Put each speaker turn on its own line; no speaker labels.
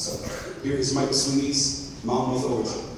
So here is Mike Sweeney's mom with Authority.